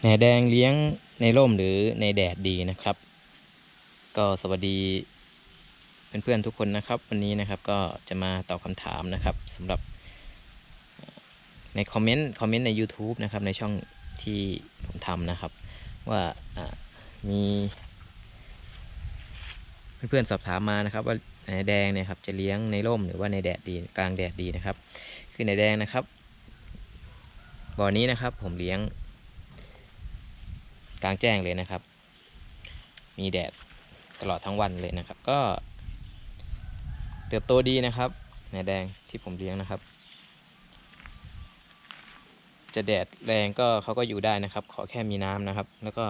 แหนแดงเลี้ยงในร่มหรือในแดดดีนะครับ ก็สวัสดีเพื่อนๆทุกคนนะครับ วันนี้นะครับก็จะมาตอบคำถามนะครับสำหรับในคอมเมนต์คอมเมนต์ใน YouTube นะครับในช่องที่ผมทำนะครับ ว่ามีเพื่อนๆสอบถามมานะครับ ว่าหนแดงเนี่ยครับจะเลี้ยงในร่มหรือว่าในแดดดีกลางแดดดีนะครับ คือในแดงนะครับบ่อนี้นะครับผมเลี้ยง กลางแจ้งเลยนะครับ มีแดดตลอดทั้งวันเลยนะครับ ก็ เติบโตดีนะครับแหนแดงที่ผมเลี้ยงนะครับ จะแดดแรงก็เขาก็อยู่ได้นะครับ ขอแค่มีน้ำนะครับ แล้วก็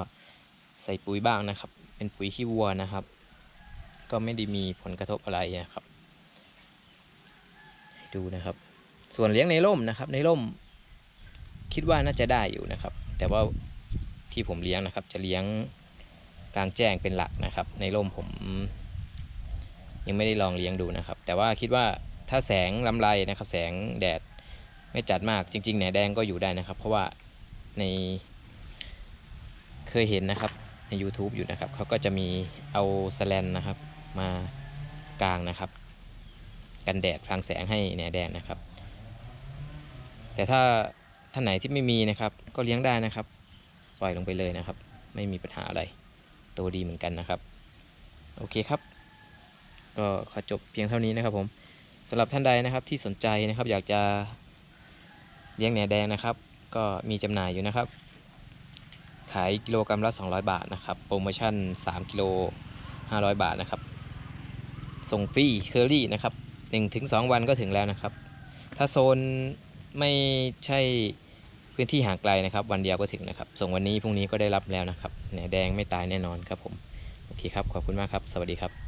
ใส่ปุ๋ยบ้างนะครับ เป็นปุ๋ยขี้วัวนะครับ ก็ไม่ได้มีผลกระทบอะไรนะครับ ดูนะครับ ส่วนเลี้ยงในร่มนะครับ ในร่ม คิดว่าน่าจะได้อยู่นะครับ แต่ว่า ที่ผมเลี้ยงนะครับ จะเลี้ยงกลางแจ้งเป็นหลักนะครับ ในร่มผม ยังไม่ได้ลองเลี้ยงดูนะครับ แต่ว่าคิดว่าถ้าแสงลำไรนะครับ แสงแดดไม่จัดมากจริงๆแหนแดงก็อยู่ได้นะครับ เพราะว่าในเคยเห็นนะครับใน YouTube อยู่นะครับเขาก็จะมีเอาสแลนนะครับ มากลางนะครับ กันแดดพลางแสงให้แหนแดงนะครับ แต่ถ้าท่านไหนที่ไม่มีนะครับ ก็เลี้ยงได้นะครับ ปล่อยลงไปเลยนะครับ ไม่มีปัญหาอะไรโตดีเหมือนกันนะครับ โอเคครับ ก็ขอจบเพียงเท่านี้นะครับผมสำหรับท่านใดนะครับที่สนใจนะครับ อยากจะเลี้ยงแหนแดงนะครับ ก็มีจำหน่ายอยู่นะครับ ขายกิโลกรัมละ 200 บาทนะครับ โปรโมชั่น 3 กิโล 500 บาทนะครับ ส่งฟรีเคอรี่นะครับ1-2 วันก็ถึงแล้วนะครับ ถ้าโซนไม่ใช่ พื้นที่ห่างไกลนะครับ วันเดียวก็ถึงนะครับ ส่งวันนี้พรุ่งนี้ก็ได้รับแล้วนะครับแหนแดงไม่ตายแน่นอนครับผม โอเคครับ ขอบคุณมากครับ สวัสดีครับ